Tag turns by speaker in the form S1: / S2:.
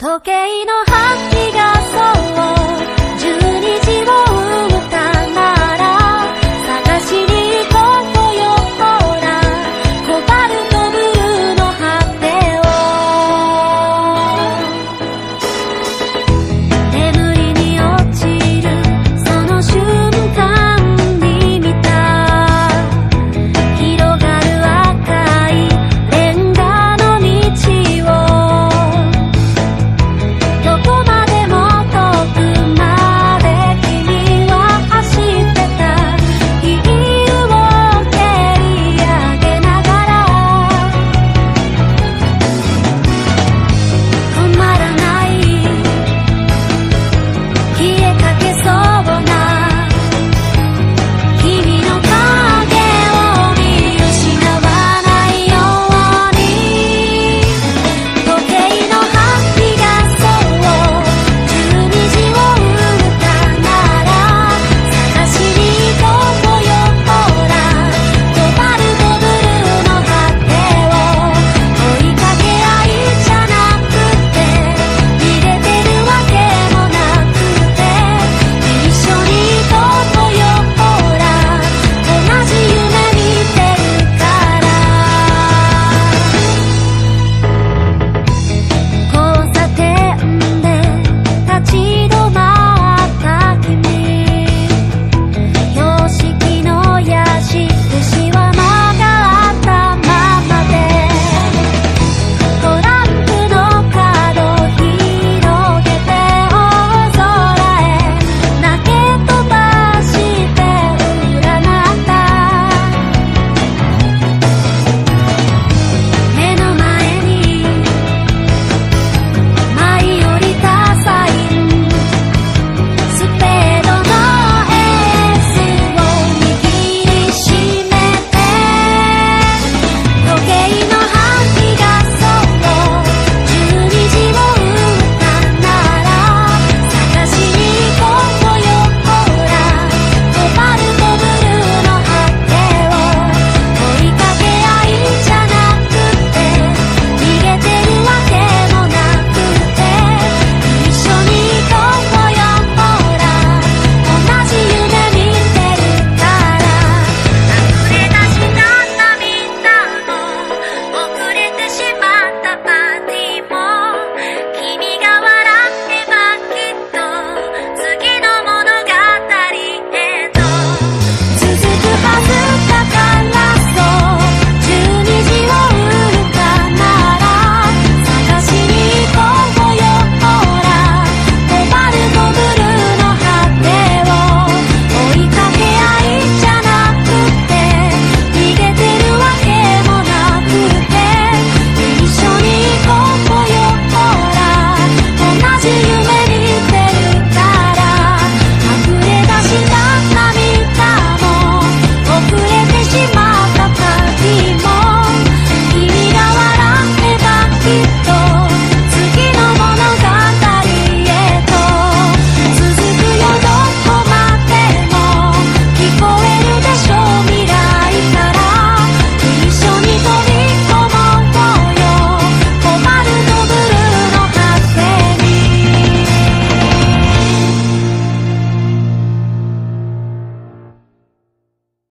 S1: 時計の針がそう